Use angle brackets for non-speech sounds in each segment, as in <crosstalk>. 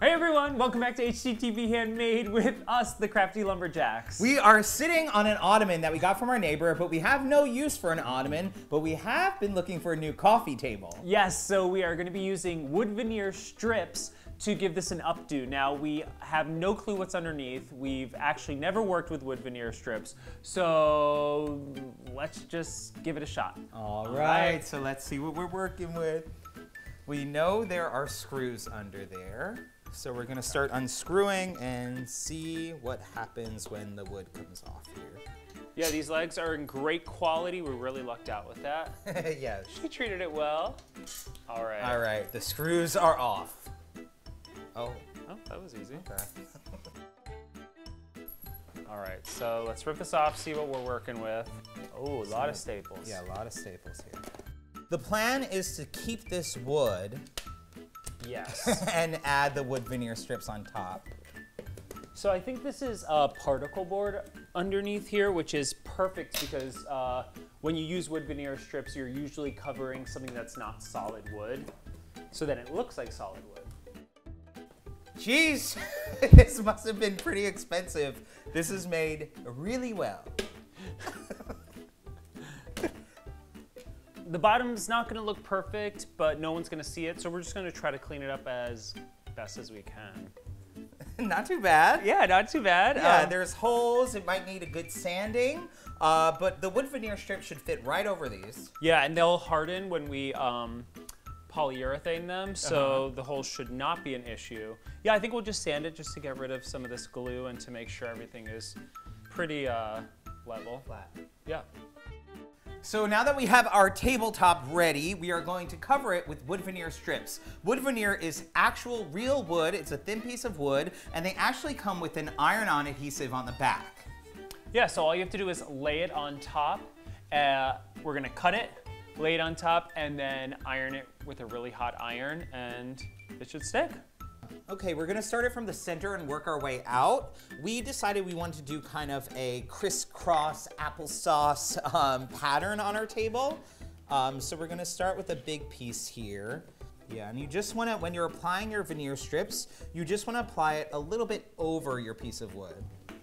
Hey everyone, welcome back to HGTV Handmade with us, the Crafty Lumberjacks. We are sitting on an ottoman that we got from our neighbor, but we have no use for an ottoman, but we have been looking for a new coffee table. Yes, so we are going to be using wood veneer strips to give this an updo. Now, we have no clue what's underneath. We've actually never worked with wood veneer strips, so let's just give it a shot. All right, so let's see what we're working with. We know there are screws under there, so we're gonna start unscrewing and see what happens when the wood comes off here. Yeah, these legs are in great quality. We really lucked out with that. <laughs> yes. She treated it well. All right. All right, the screws are off. Oh, Oh, that was easy. okay. <laughs> All right, so let's rip this off, see what we're working with. Oh, a lot of staples. Yeah, a lot of staples here. The plan is to keep this wood Yes. <laughs> and add the wood veneer strips on top. so I think this is a particle board underneath here, which is perfect because uh, when you use wood veneer strips, you're usually covering something that's not solid wood. So then it looks like solid wood. Jeez, <laughs> this must have been pretty expensive. This is made really well. <laughs> The bottom's not gonna look perfect, but no one's gonna see it, so we're just gonna try to clean it up as best as we can. <laughs> Not too bad. Yeah, not too bad. Yeah, Um, there's holes. It might need a good sanding, uh, but the wood veneer strip should fit right over these. Yeah, and they'll harden when we um, polyurethane them, so the holes should not be an issue. Yeah, I think we'll just sand it just to get rid of some of this glue and to make sure everything is pretty uh, level. Flat. Yeah. So now that we have our tabletop ready, we are going to cover it with wood veneer strips. Wood veneer is actual real wood. It's a thin piece of wood, and they actually come with an iron-on adhesive on the back. Yeah, so all you have to do is lay it on top. Uh, we're gonna cut it, lay it on top, and then iron it with a really hot iron, and it should stick. Okay, we're gonna start it from the center and work our way out. We decided we wanted to do kind of a crisscross applesauce um, pattern on our table. Um, so we're gonna start with a big piece here. Yeah, and you just wanna, when you're applying your veneer strips, you just wanna apply it a little bit over your piece of wood.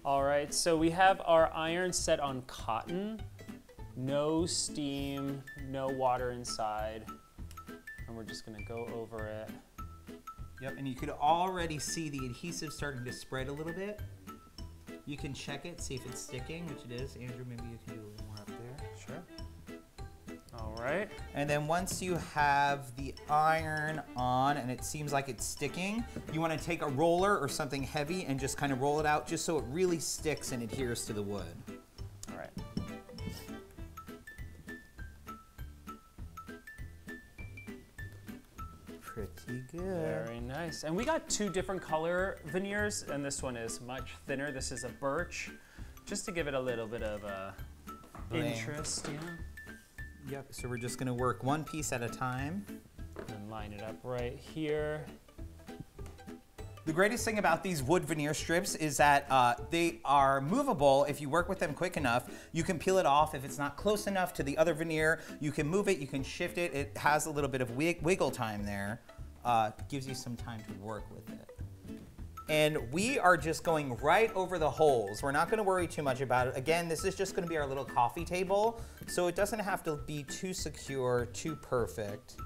All right, so we have our iron set on cotton. No steam, no water inside. And we're just gonna go over it. Yep, and you could already see the adhesive starting to spread a little bit. You can check it, see if it's sticking, which it is. Andrew, maybe you can do a little more up there. Sure. All right. And then once you have the iron on and it seems like it's sticking, you want to take a roller or something heavy and just kind of roll it out just so it really sticks and adheres to the wood. Pretty good. Very nice. And we got two different color veneers, and this one is much thinner. This is a birch, just to give it a little bit of interest, yeah. Yep, so we're just going to work one piece at a time. And line it up right here. The greatest thing about these wood veneer strips is that uh, they are movable. If you work with them quick enough, you can peel it off. If it's not close enough to the other veneer, you can move it, you can shift it. It has a little bit of wig wiggle time there. Uh, gives you some time to work with it. And we are just going right over the holes. We're not gonna worry too much about it. Again, this is just gonna be our little coffee table, so it doesn't have to be too secure, too perfect.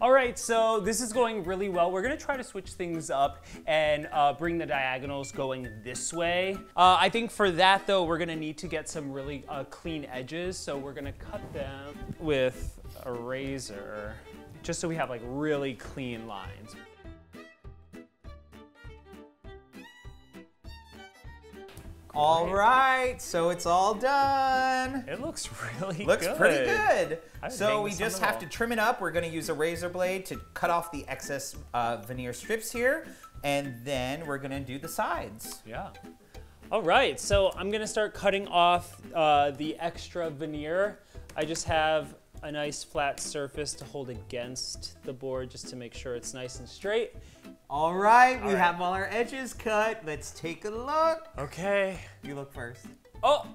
All right, so this is going really well. We're gonna try to switch things up and uh, bring the diagonals going this way. Uh, I think for that though, we're gonna need to get some really uh, clean edges. So we're gonna cut them with a razor, just so we have like really clean lines. All right, so it's all done. It looks really Looks good. pretty good. So we just have to trim it up. We're gonna use a razor blade to cut off the excess uh, veneer strips here. And then we're gonna do the sides. Yeah. All right, so I'm gonna start cutting off uh, the extra veneer. I just have a nice flat surface to hold against the board just to make sure it's nice and straight. All right, we right. have all our edges cut. Let's take a look. Okay. You look first. Oh,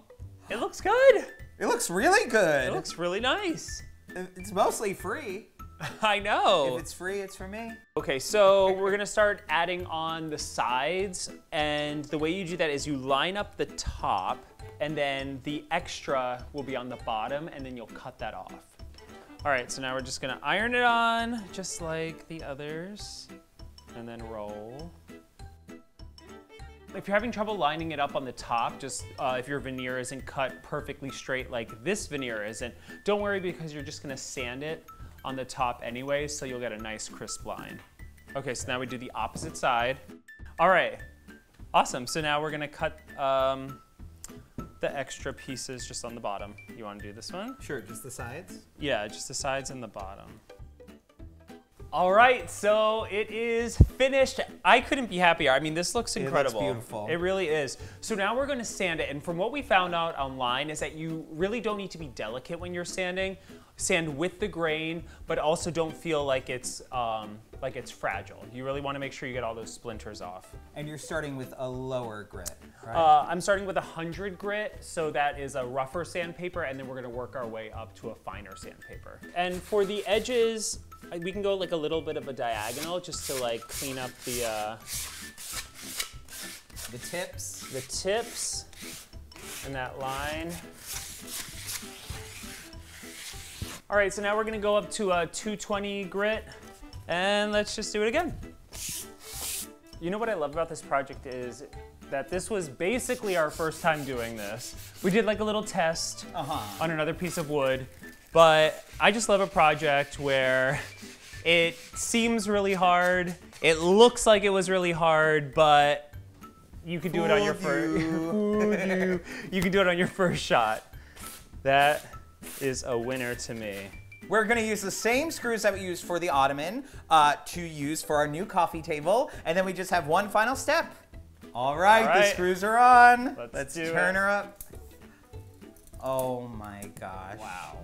it looks good. It looks really good. It looks really nice. it's mostly free. <laughs> I know. If it's free, it's for me. Okay, so we're gonna start adding on the sides, and the way you do that is you line up the top, and then the extra will be on the bottom, and then you'll cut that off. All right, so now we're just gonna iron it on, just like the others, and then roll. If you're having trouble lining it up on the top, just uh, if your veneer isn't cut perfectly straight like this veneer isn't, don't worry because you're just gonna sand it on the top anyway, so you'll get a nice crisp line. Okay, so now we do the opposite side. All right, awesome. So now we're gonna cut um, the extra pieces just on the bottom. You wanna do this one? Sure, just the sides. Yeah, just the sides and the bottom. All right, so it is finished. I couldn't be happier. I mean, this looks looks incredible. beautiful. It really is. So now we're gonna sand it, and from what we found out online is that you really don't need to be delicate when you're sanding. Sand with the grain, but also don't feel like it's um, like it's fragile. You really want to make sure you get all those splinters off. And you're starting with a lower grit, right? Uh, I'm starting with a 100 grit, so that is a rougher sandpaper, and then we're gonna work our way up to a finer sandpaper. And for the edges, we can go like a little bit of a diagonal just to like clean up the, uh, the tips. the tips and that line. All right, so now we're gonna go up to a 220 grit, and let's just do it again. You know what I love about this project is that this was basically our first time doing this. We did like a little test Uh-huh. on another piece of wood, but I just love a project where it seems really hard, it looks like it was really hard, but you could do it on your first <laughs> you. you. you can do it on your first shot. That is a winner to me. We're gonna use the same screws that we used for the ottoman uh, to use for our new coffee table, and then we just have one final step. All right, All the screws are on. Let's do turn it. her up. Oh my gosh. Wow.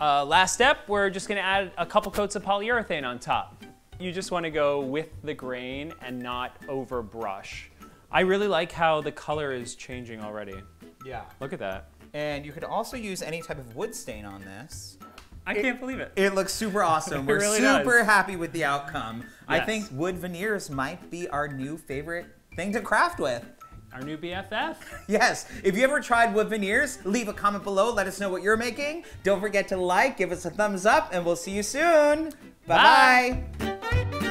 Uh, last step, we're just gonna add a couple coats of polyurethane on top. You just wanna go with the grain and not over brush. I really like how the color is changing already. Yeah. Look at that. And you could also use any type of wood stain on this. I can't believe it. It looks super <laughs> awesome. We're really super does. happy with the outcome. I think wood veneers might be our new favorite thing to craft with. Our new BFF. <laughs> Yes, if you ever tried wood veneers, leave a comment below. Let us know what you're making. Don't forget to like, give us a thumbs up, and we'll see you soon. Bye bye. Bye.